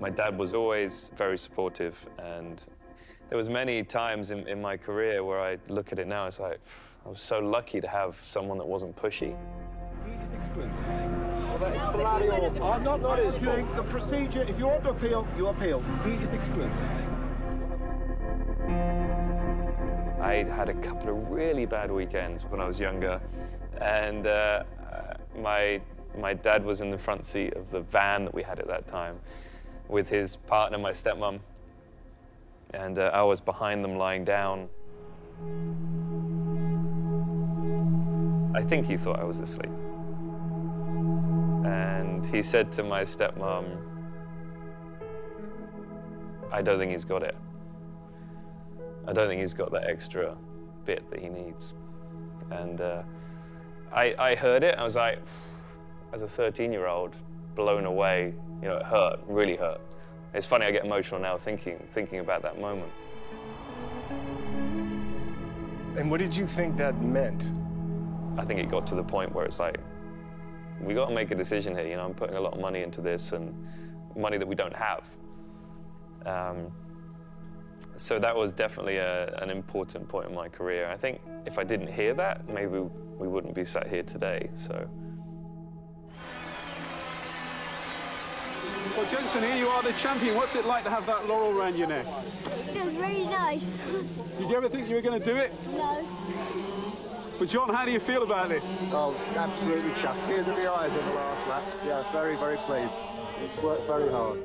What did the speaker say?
My dad was always very supportive, and there was many times in, in my career where I look at it now, it's like, I was so lucky to have someone that wasn't pushy. I'm not not arguing the procedure. If you want to appeal, you appeal. He is excluded. I had a couple of really bad weekends when I was younger, and uh, my my dad was in the front seat of the van that we had at that time, with his partner, my stepmom, and uh, I was behind them lying down. I think he thought I was asleep. And he said to my stepmom, I don't think he's got it. I don't think he's got that extra bit that he needs. And uh, I, I heard it, I was like, as a 13 year old, blown away. You know, it hurt, really hurt. It's funny, I get emotional now thinking, thinking about that moment. And what did you think that meant? I think it got to the point where it's like, we got to make a decision here. You know, I'm putting a lot of money into this and money that we don't have. Um, so that was definitely a, an important point in my career. I think if I didn't hear that, maybe we wouldn't be sat here today. So. Well, Jenson, here you are, the champion. What's it like to have that laurel around your neck? It feels really nice. Did you ever think you were going to do it? no. But John, how do you feel about this? Oh, absolutely chuffed. Tears in the eyes in the last lap. Yeah, very, very pleased. He's worked very hard.